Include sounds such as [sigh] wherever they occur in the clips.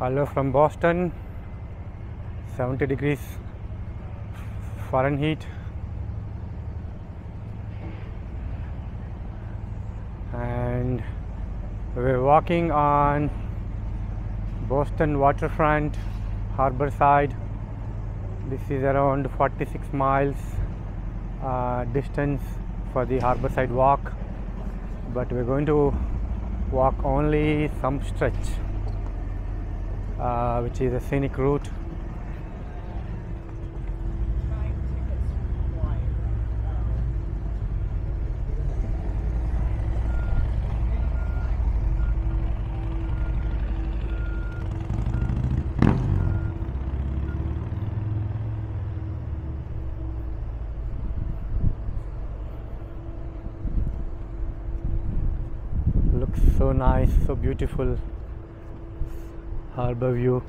Hello from Boston, 70 degrees Fahrenheit. And we're walking on Boston waterfront, harbor side. This is around 46 miles uh, distance for the harbor side walk, but we're going to walk only some stretch, uh, which is a scenic route. Looks so nice, so beautiful. Harbor view.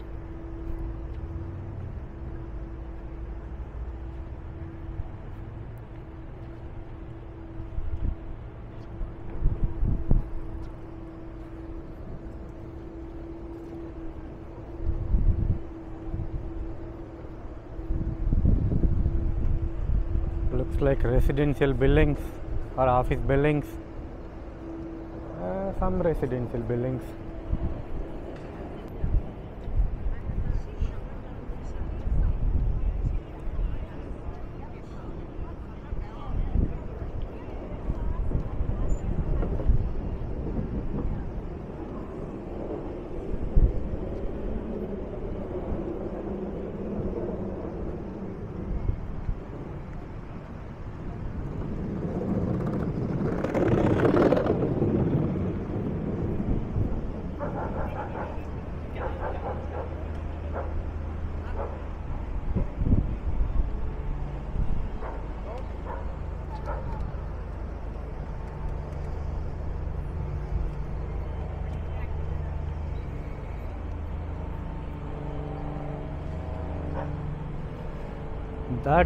Looks like residential buildings or office buildings. Uh, some residential buildings.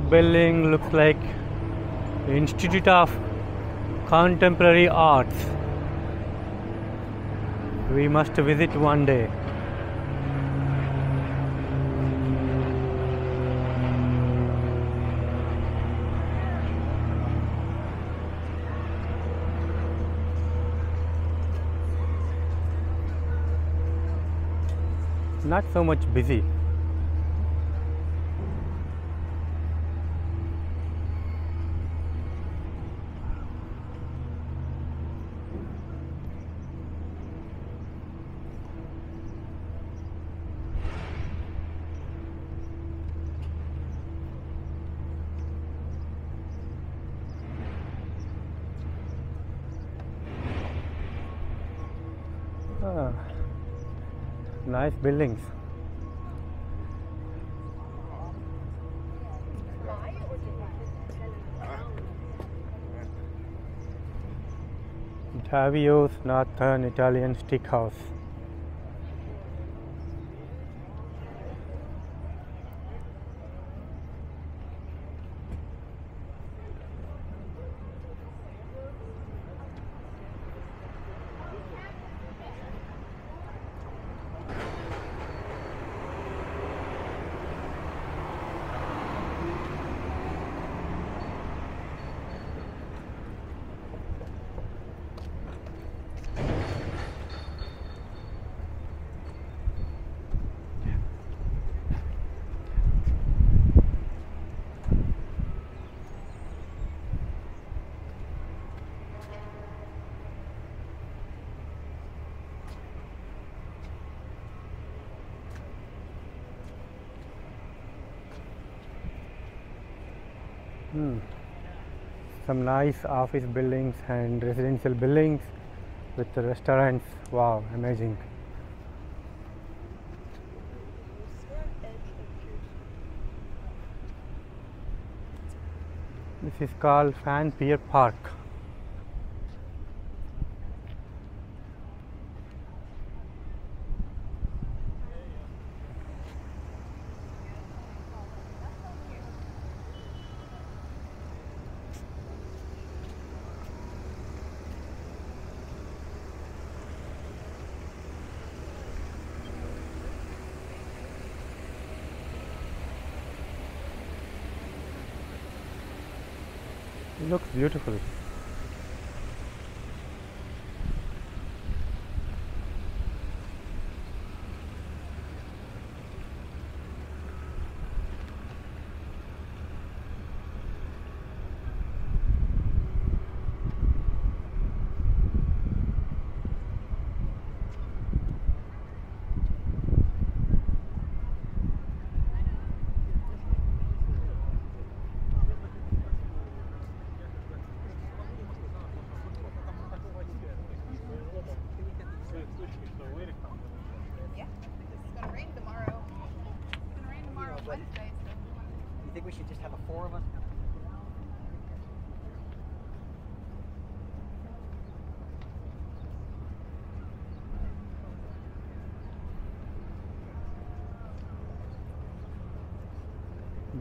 Building looks like Institute of Contemporary Arts. We must visit one day. Not so much busy. Buildings. Davio's Northern Italian Steakhouse. Hmm. Some nice office buildings and residential buildings with the restaurants. Wow, amazing. This is called Fan Pier Park.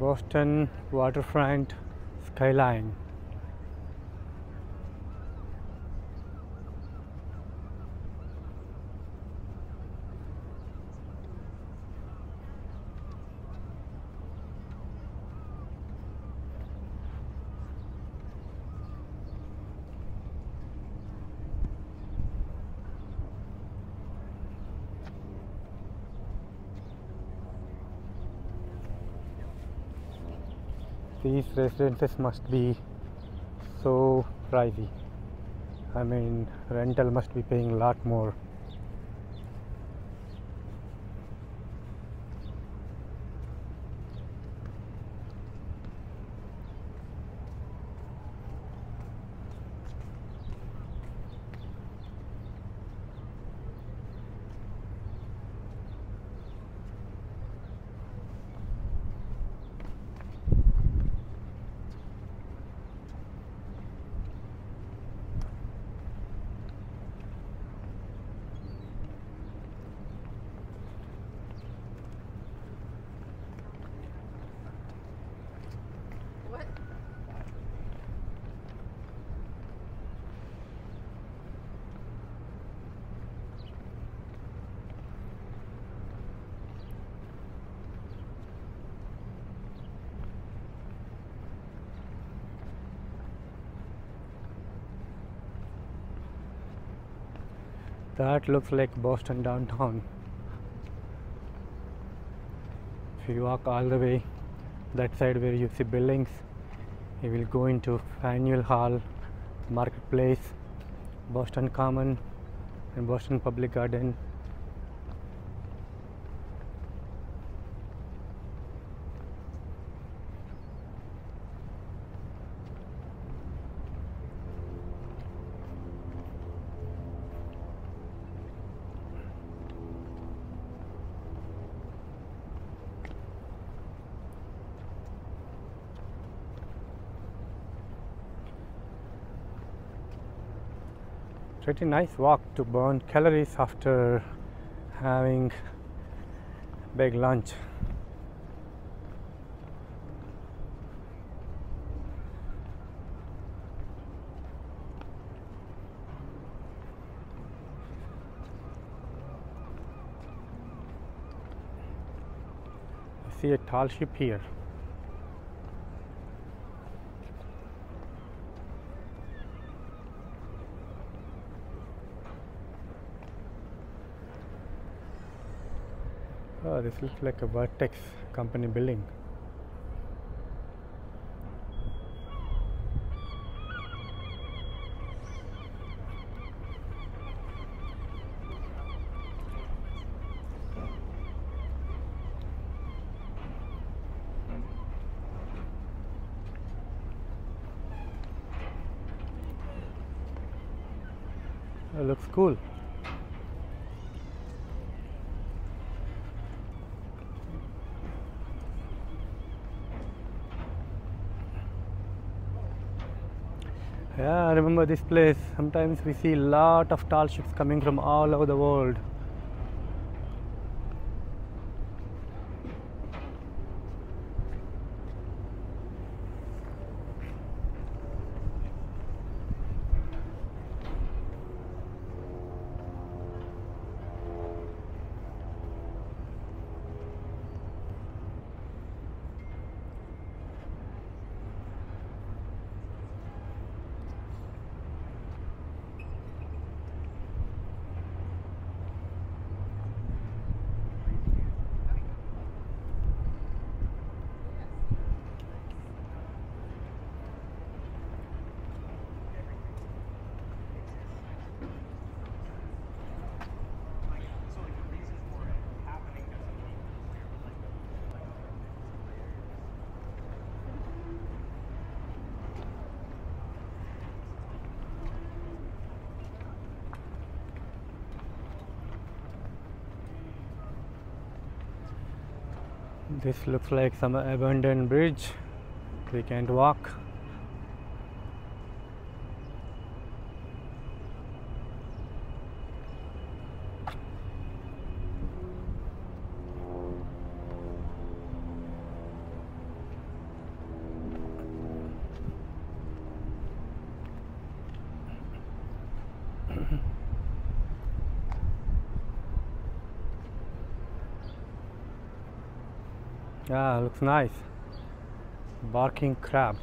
Boston waterfront skyline. These residences must be so pricey. I mean, rental must be paying a lot more. That looks like Boston downtown. If you walk all the way that side where you see buildings, you will go into Faneuil Hall, Marketplace, Boston Common, and Boston Public Garden. Pretty nice walk to burn calories after having big lunch. I see a tall ship here. This looks like a Vertex company building. Oh, looks cool. Yeah, I remember this place. Sometimes we see a lot of tall ships coming from all over the world. This looks like some abandoned bridge. We can't walk. [clears throat] Yeah, looks nice. Barking crab.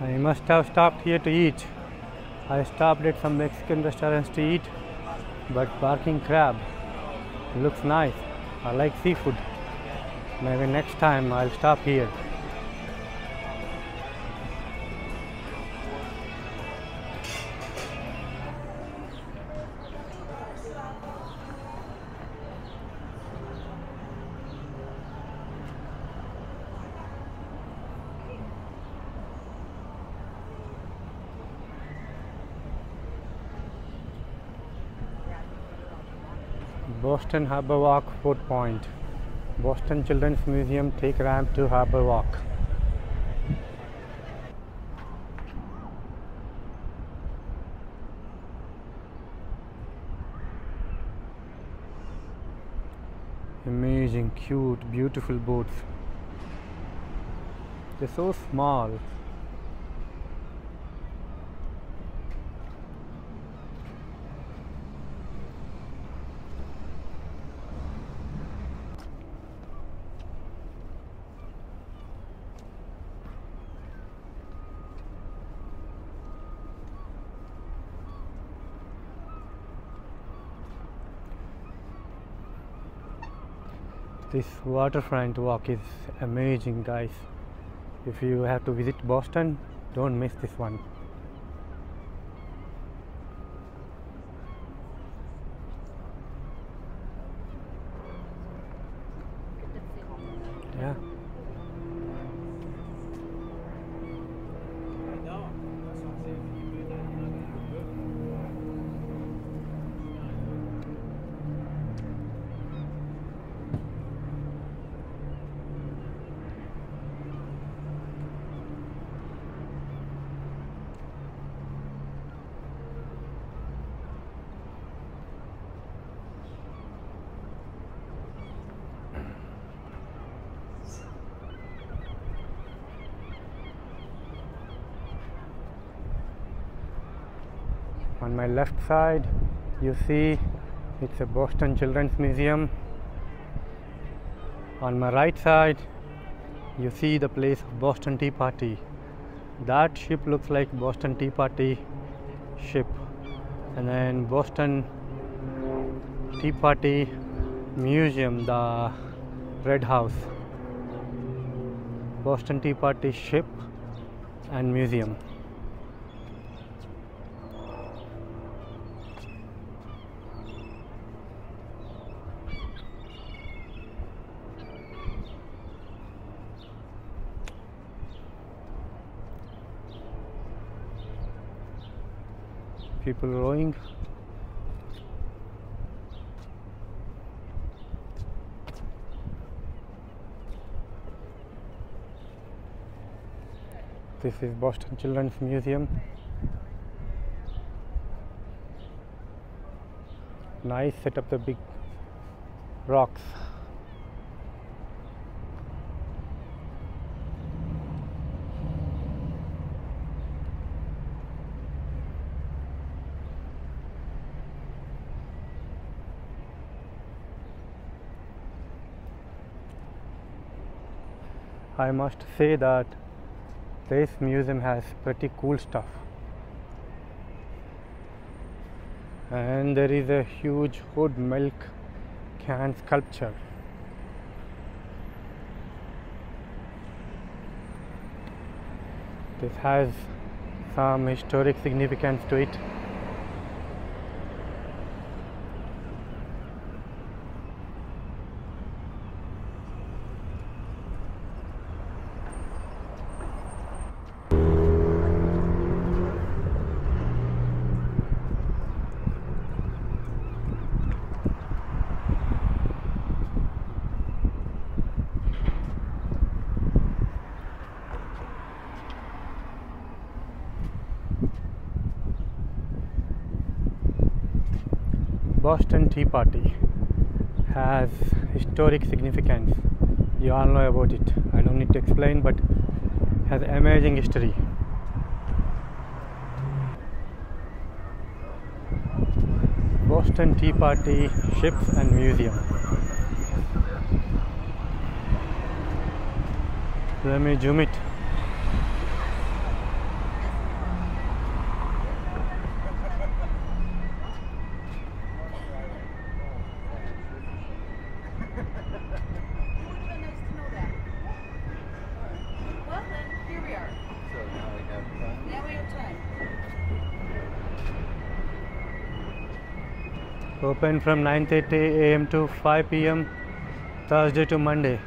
I must have stopped here to eat. I stopped at some Mexican restaurants to eat, but barking crab looks nice. I like seafood. Maybe next time I'll stop here. Boston Harbor Walk Food Point. Boston Children's Museum take ramp to Harbor Walk. Amazing, cute, beautiful boats. They're so small. This waterfront walk is amazing, guys. If you have to visit Boston, don't miss this one. Yeah. On my left side, you see it's a Boston Children's Museum. On my right side, you see the place of Boston Tea Party. That ship looks like Boston Tea Party ship. And then Boston Tea Party Museum, the Red House. Boston Tea Party ship and museum. People rowing this is boston children's museum. Nice set up the big rocks I must say that this museum has pretty cool stuff. And there is a huge hood milk can sculpture. This has some historic significance to it. Boston Tea Party has historic significance. You all know about it. I don't need to explain, but has amazing history. Boston Tea Party Ships and Museum. Let me zoom it. Open from 9:30 a.m. to 5 p.m. Thursday to Monday.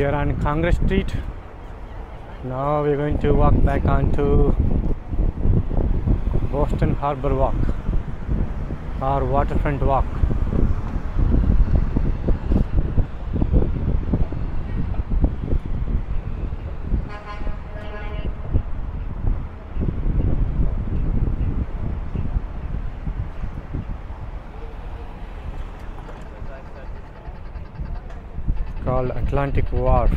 We are on Congress Street. Now we're going to walk back onto Boston Harbor Walk or Waterfront Walk. Called Atlantic Wharf.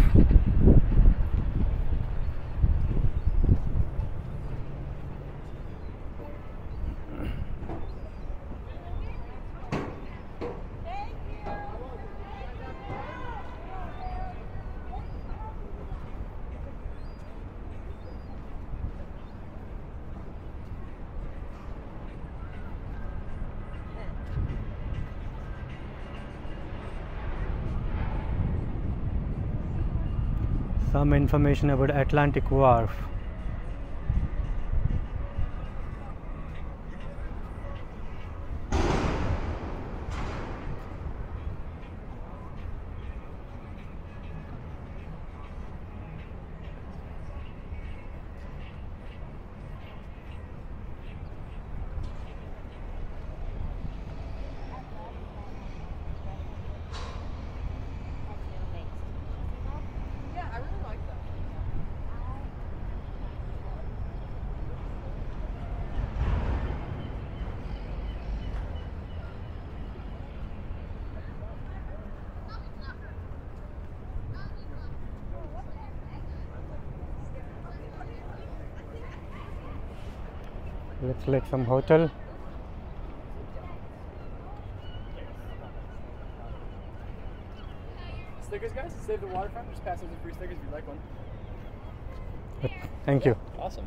Some information about Atlantic Wharf. Looks like some hotel. Stickers, guys. Save the waterfront. Just pass out some free stickers if you'd like one. Thank you. Awesome.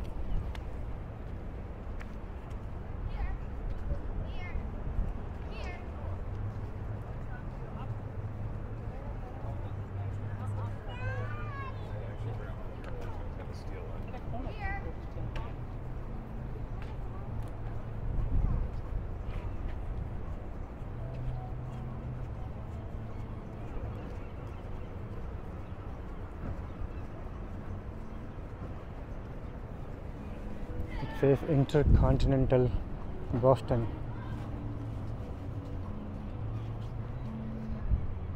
Intercontinental Boston.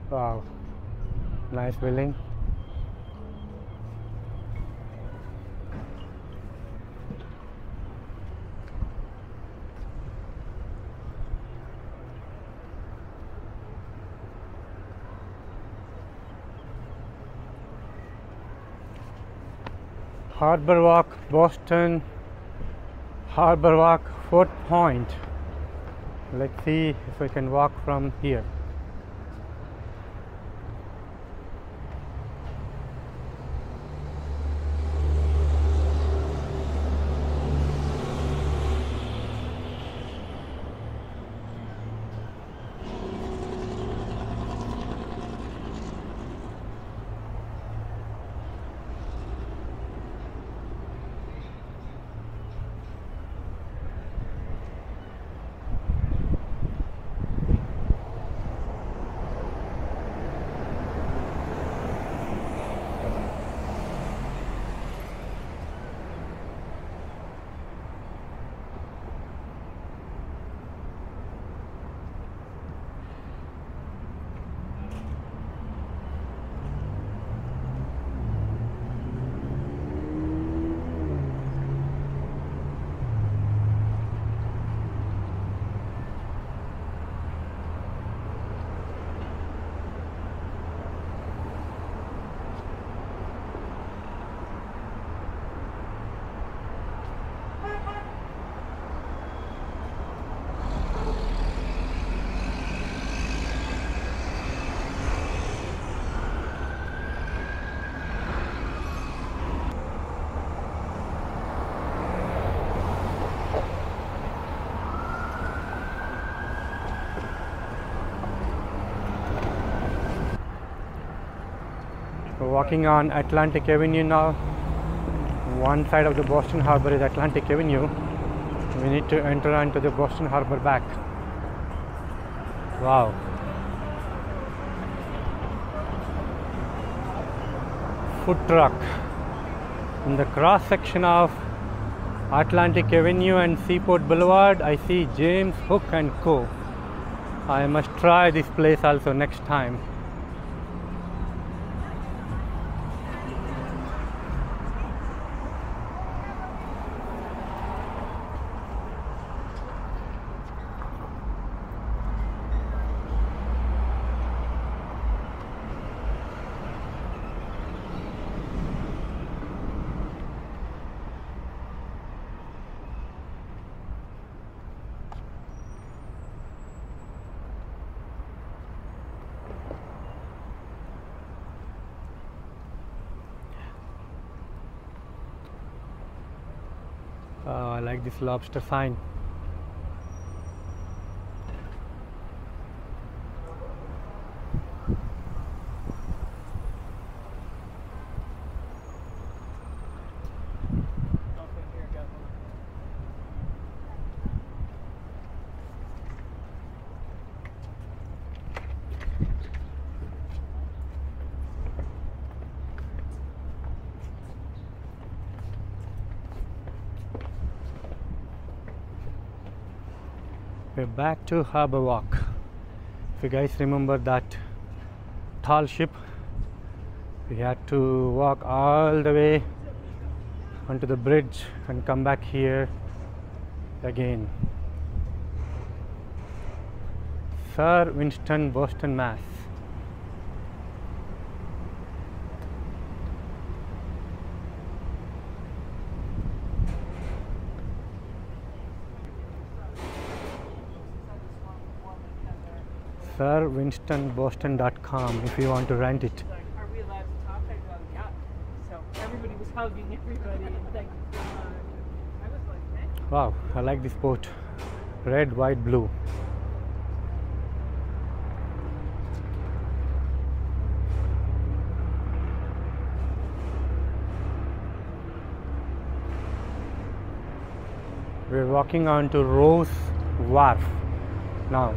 Wow, nice building. Harbor Walk, Boston, Harbor Walk, Fort Point. Let's see if we can walk from here. Walking on Atlantic Avenue now. One side of the Boston Harbor is Atlantic Avenue. We need to enter onto the Boston Harbor back. Wow. Food truck. In the cross section of Atlantic Avenue and Seaport Boulevard, I see James Hook and Co. I must try this place also next time. Uh, I like this lobster sign. We're back to Harbor Walk. If you guys remember that tall ship, we had to walk all the way onto the bridge and come back here again. Sir Winston, Boston, Mass. sirwinstonboston.com if you want to rent it. like, are we allowed to talk? I go, yeah. So everybody was hugging everybody and you. I was like, man. Wow, I like this boat. Red, white, blue. We're walking on to Rowes Wharf now.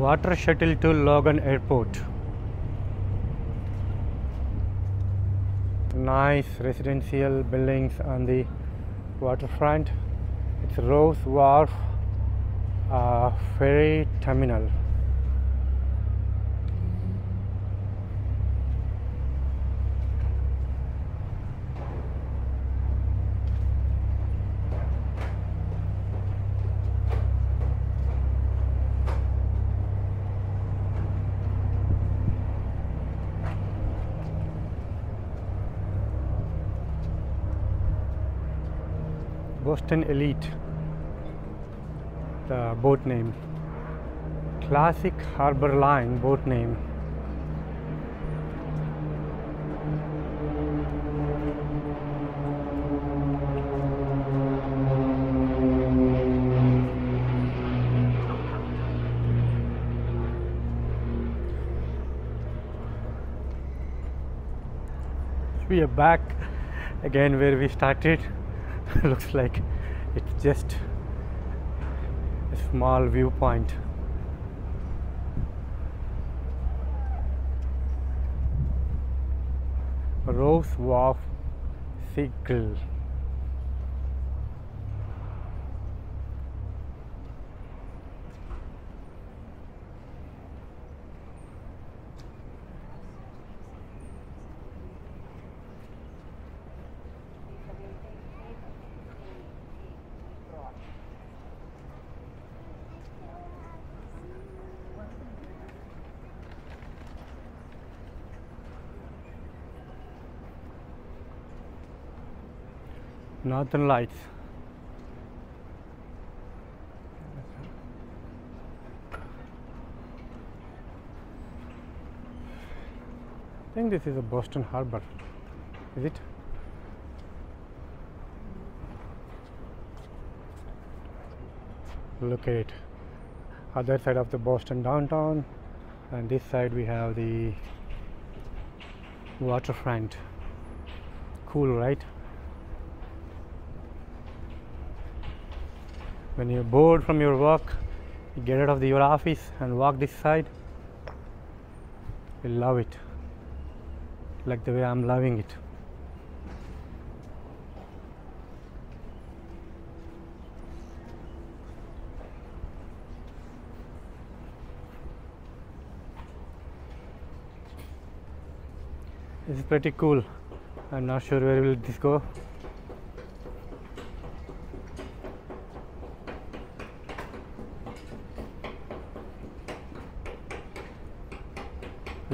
Water shuttle to Logan Airport. Nice residential buildings on the waterfront. It's Rowes Wharf uh, Ferry Terminal. Boston Elite, the boat name. Classic Harbor Line boat name. we are back again where we started [laughs] looks like it's just a small viewpoint. Rowes Wharf Seagull Northern Lights. I think this is a Boston Harbor is it? Look at it. Other side of the Boston downtown and this side we have the waterfront. Cool right when you're bored from your work you get out of the, your office and walk this side. You love it. Like the way i'm loving it. This is pretty cool. I'm not sure where will this go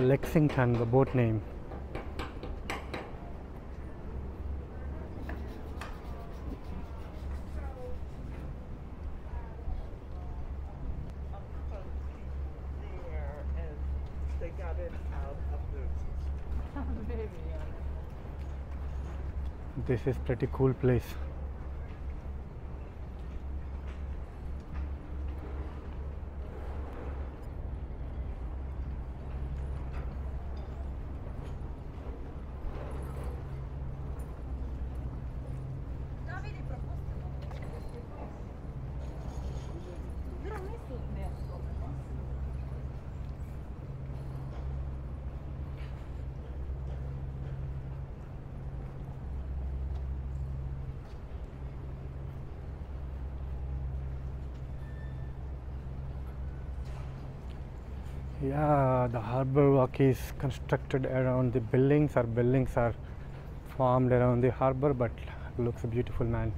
Lexington, the boat name. This is pretty cool place. Yeah, the harbor walk is constructed around the buildings. or buildings are formed around the harbor, but looks beautiful, man.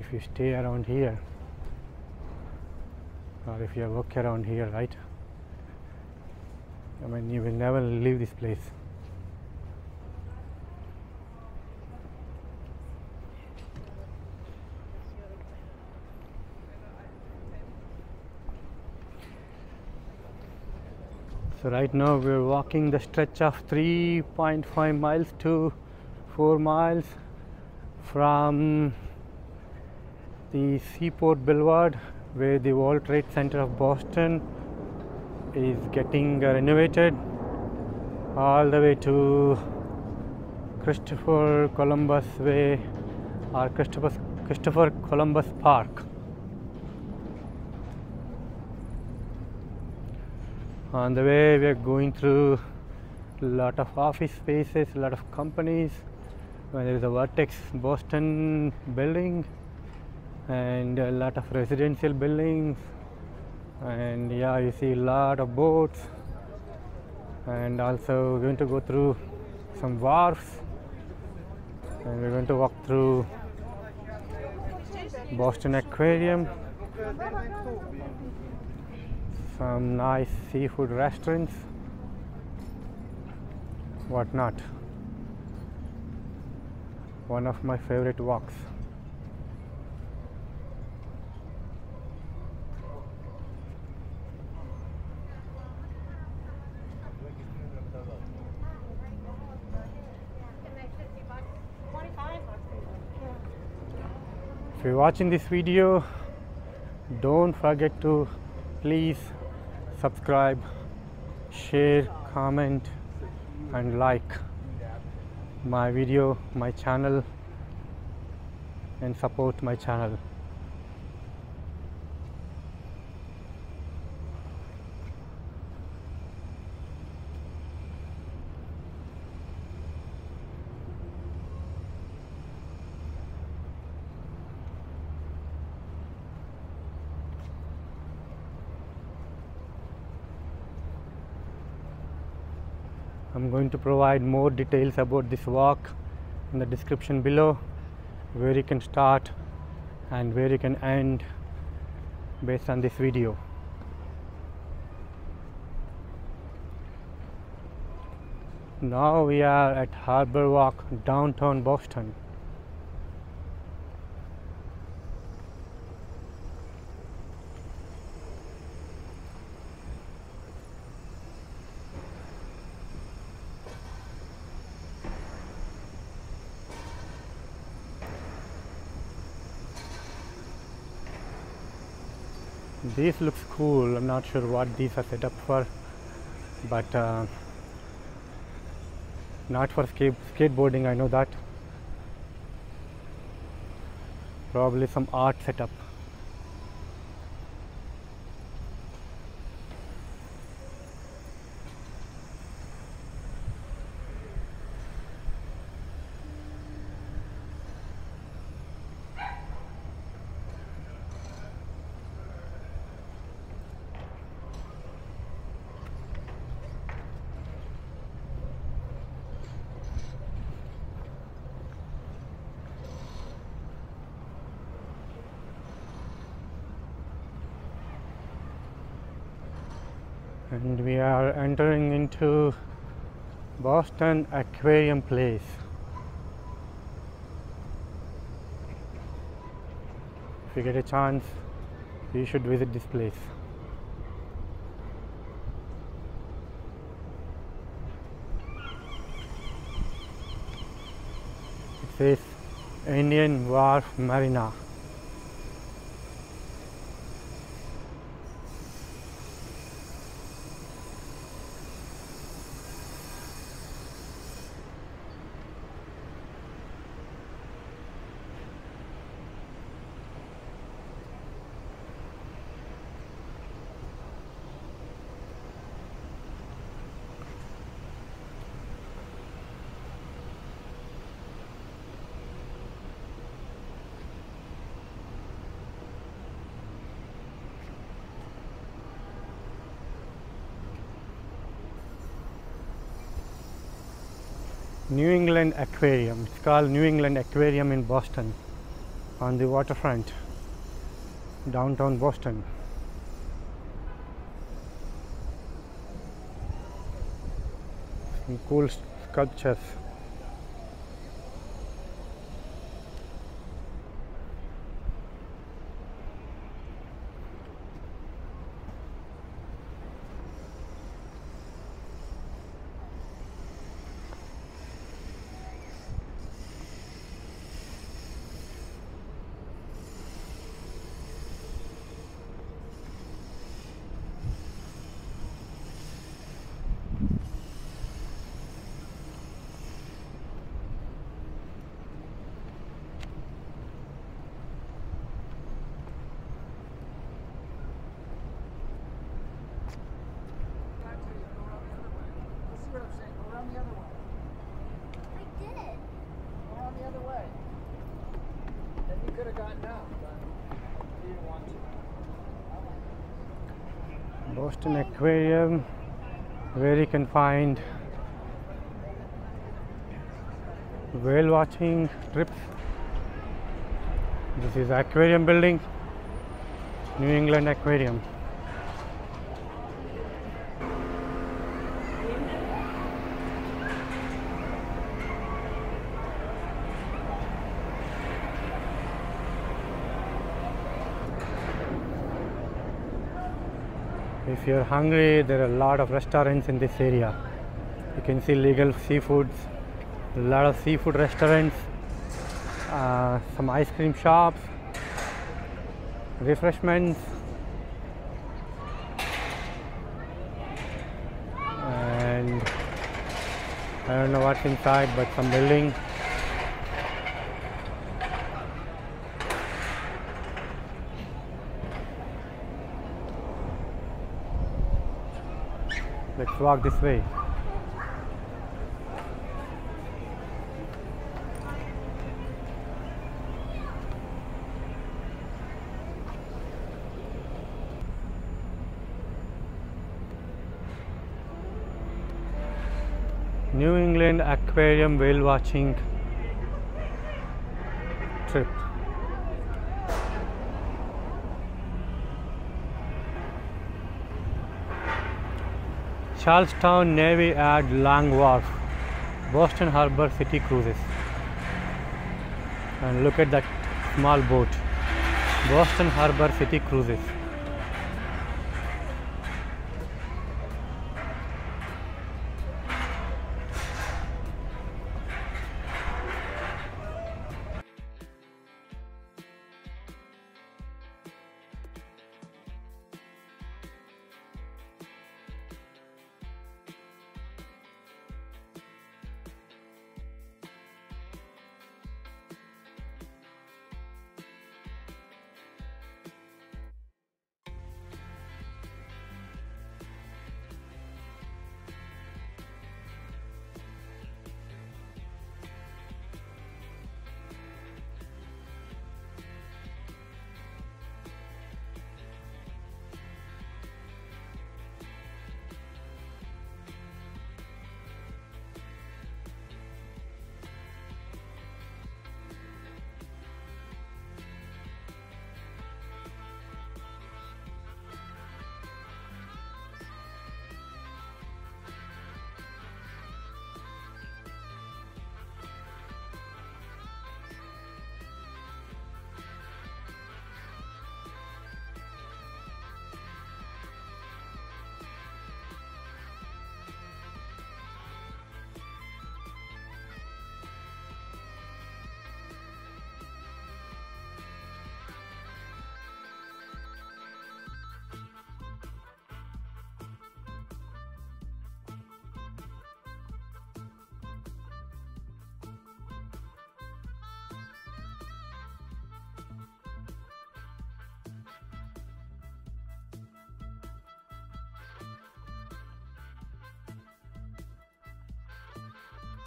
If you stay around here, or if you walk around here, right? I mean, you will never leave this place. So right now we're walking the stretch of 3.5 miles to 4 miles from the Seaport Boulevard where the World Trade Center of Boston is getting renovated all the way to Christopher Columbus Way or Christopher Christopher Columbus Park. On the way we are going through a lot of office spaces a lot of companies. There is a vertex boston building and a lot of residential buildings. And yeah you see a lot of boats. And also we're going to go through some wharfs. And we're going to walk through boston aquarium some nice seafood restaurants, whatnot. One of my favorite walks. If you're watching this video, don't forget to please subscribe share comment and like my video my channel and support my channel I'm going to provide more details about this walk in the description below where you can start and where you can end based on this video. Now we are at Harbor Walk, downtown Boston. This looks cool. I'm not sure what these are set up for, but uh, not for skate skateboarding. I know that. Probably some art setup. And we are entering into Boston Aquarium Place. If you get a chance, you should visit this place. It says Indian Wharf Marina. New England Aquarium. It's called New England Aquarium in Boston on the waterfront, downtown Boston. Some cool sculptures. See what I'm saying? Go around the other way. I did. Go around the other way. Then you could have gotten out, but you didn't want to. Boston Aquarium, where you can find whale watching trips. This is aquarium building, New England Aquarium. If you're hungry, there are a lot of restaurants in this area. You can see legal seafoods, a lot of seafood restaurants, uh, some ice cream shops, refreshments and I don't know what's inside but some building walk this way New England Aquarium whale watching trip. Charlestown Navy at Long Wharf, Boston Harbor City Cruises. And look at that small boat, Boston Harbor City Cruises.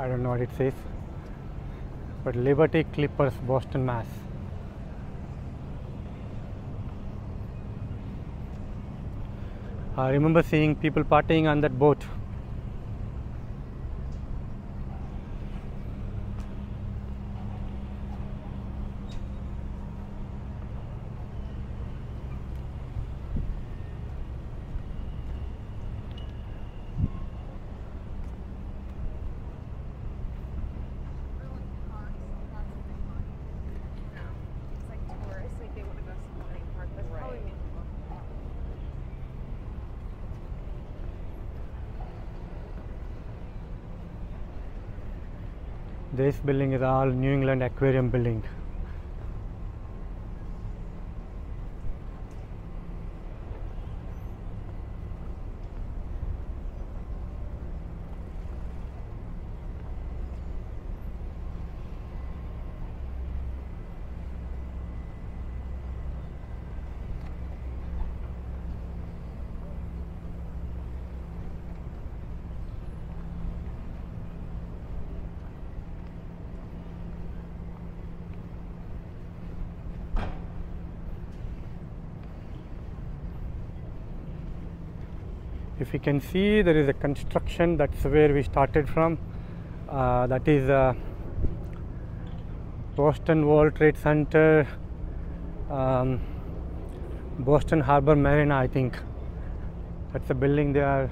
I don't know what it says, but Liberty Clippers, Boston, Mass. I remember seeing people partying on that boat. It's like tourists, like they want to go somewhere park. That's probably Right. This building is all New England Aquarium building. You can see there is a construction that's where we started from uh, that is uh, Boston World Trade Center um, Boston Harbor Marina, I think. That's a building they are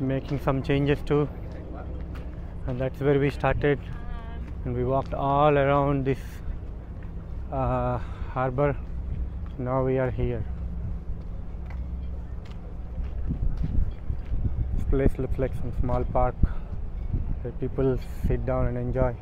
making some changes to, and that's where we started. And we walked all around this uh, harbor. Now we are here. This place looks like some small park where people sit down and enjoy.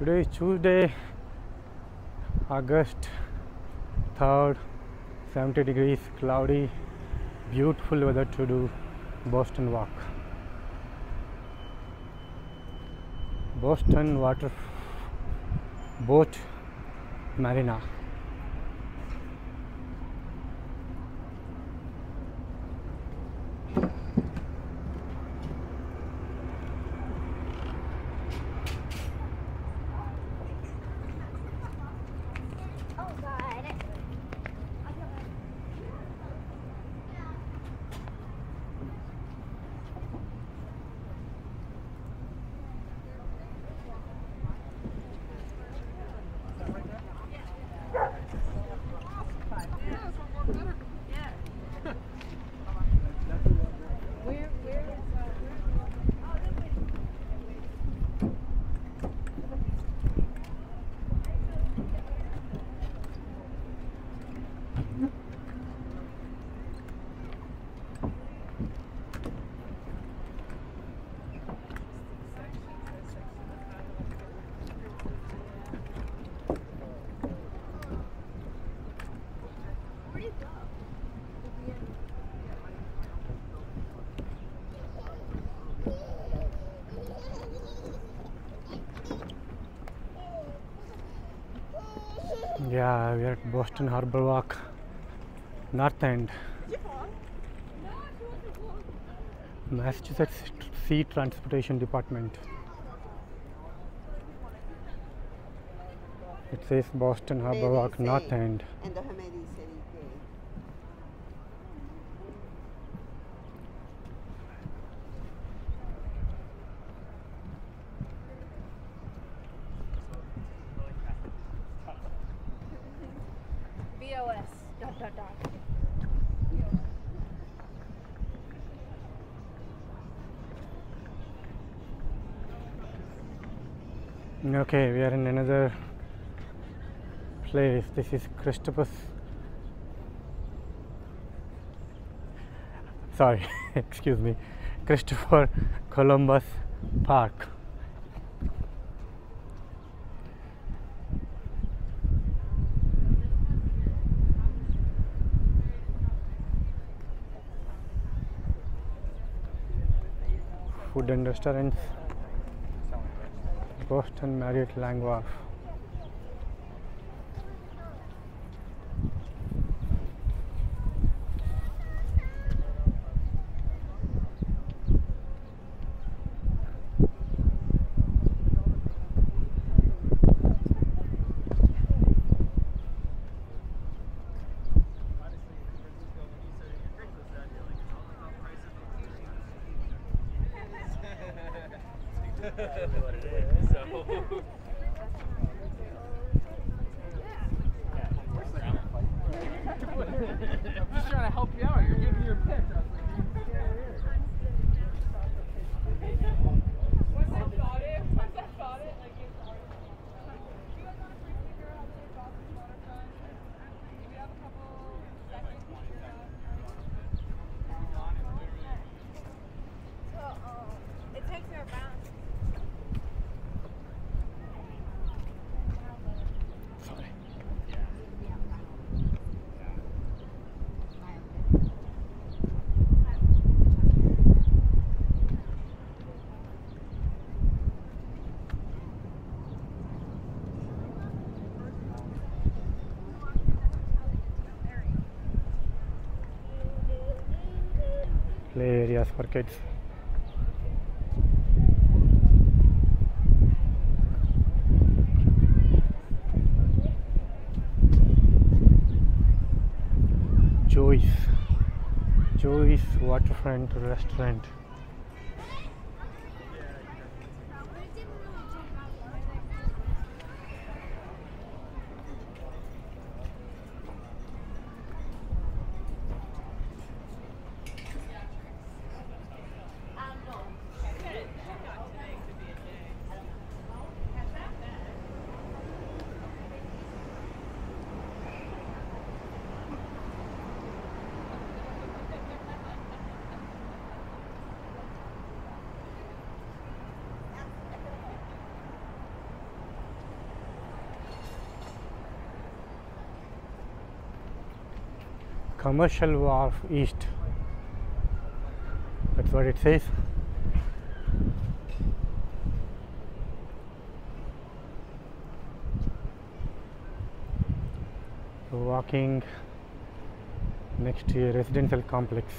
Today is Tuesday, August 3rd, 70 degrees, cloudy, beautiful weather to do Boston walk. Boston Water Boat Marina. Oh god. Where do you go? Yeah, we are at Boston Harbor Walk, North End. Massachusetts Sea Transportation Department. It says Boston Harbor Walk, North End. Okay, we are in another place. This is Christopher's. Sorry, [laughs] excuse me, Christopher Columbus Park. Food and restaurants. Boston Marriott Long Wharf. [laughs] what it is. So. I'm just trying to help you out. You're giving your pitch. I was like, you can't hear. Once I got it, once I got it, like it's hard. Do you guys want a free speaker on the Boston waterfront? Do we have a couple seconds to hear that? It takes me around. Sorry. Play areas for kids. Joe's. Joe's Waterfront Restaurant. Commercial Wharf East. That's what it says. Walking next to a residential complex.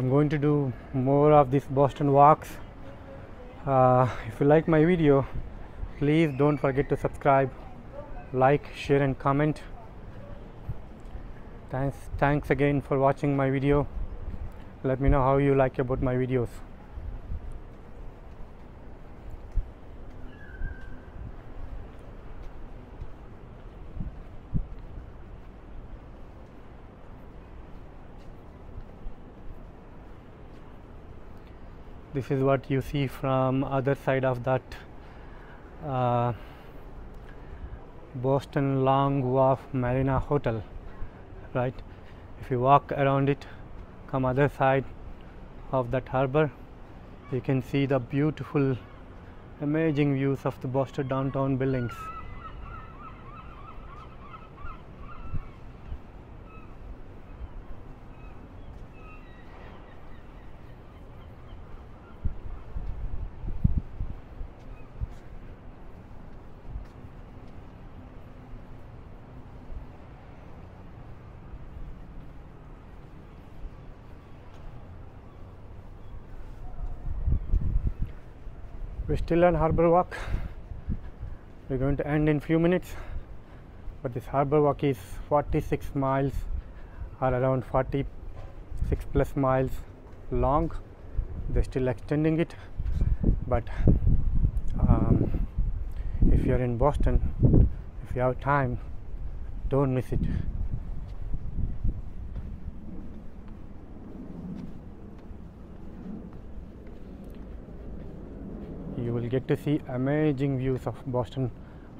I'm going to do more of these Boston walks. Uh, if you like my video, please don't forget to subscribe, like, share, and comment. Thanks, thanks again for watching my video. Let me know how you like about my videos. This is what you see from other side of that uh, Boston Long Wharf Marina Hotel right? If you walk around it come other side of that harbor you can see the beautiful amazing views of the Boston downtown buildings we're still on harbor walk. We're going to end in few minutes but this harbor walk is 46 miles or around 46 plus miles long. They're still extending it but um, if you're in boston if you have time don't miss it get to see amazing views of Boston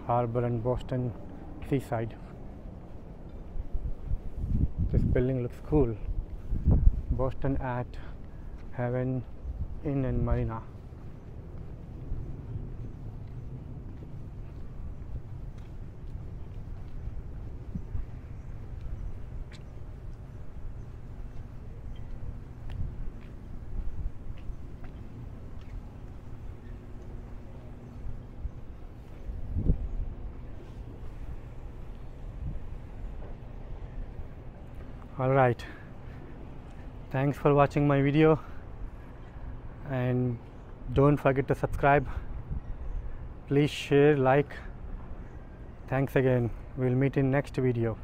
Harbor and Boston seaside. This building looks cool. Boston Yacht Haven Inn and Marina. Right thanks for watching my video. And don't forget to subscribe. Please share like. Thanks again. We'll meet in next video